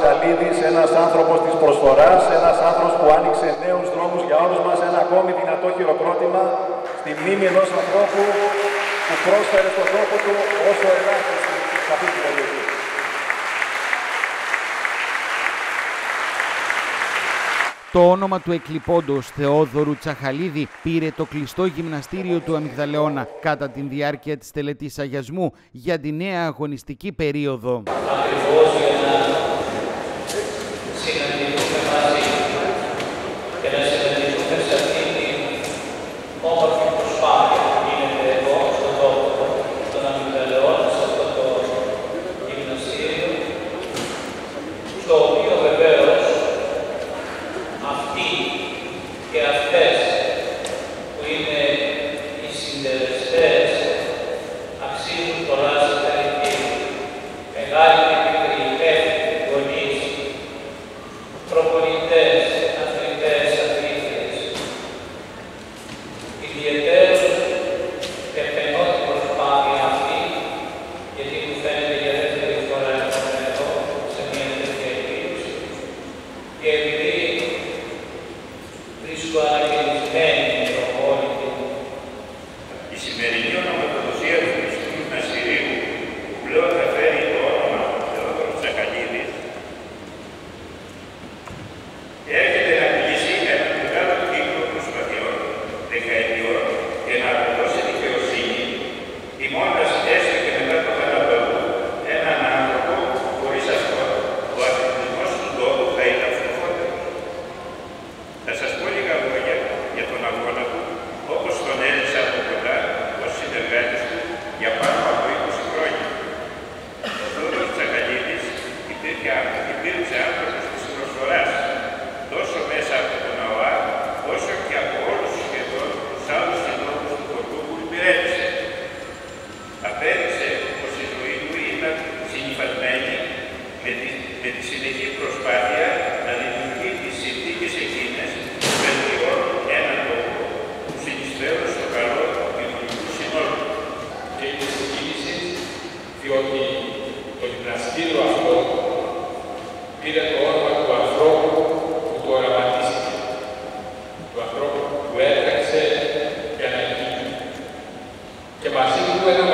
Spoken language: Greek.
Θόδωρος Σαχαλίδης, ένας άνθρωπος της προσφοράς, ένας άνθρωπος που άνοιξε νέους δρόμους για όλους μας, ένα ακόμη δυνατό χειροκρότημα στη μνήμη ενός ανθρώπου που πρόσφερε στον τόπο του όσο ελάχιστη σε αυτή την περιοχή. Το όνομα του εκλειπώντος Θεόδωρου Τσαχαλίδη πήρε το κλειστό γυμναστήριο του Αμυγδαλεώνα κατά την διάρκεια της τελετής αγιασμού για τη νέα αγωνιστική περίοδο. Gracias. Το γυμναστήριο αυτό πήρε το όνομα του ανθρώπου που το οραματίστηκε, του ανθρώπου που έτρεξε και να. Και μαζί του ένα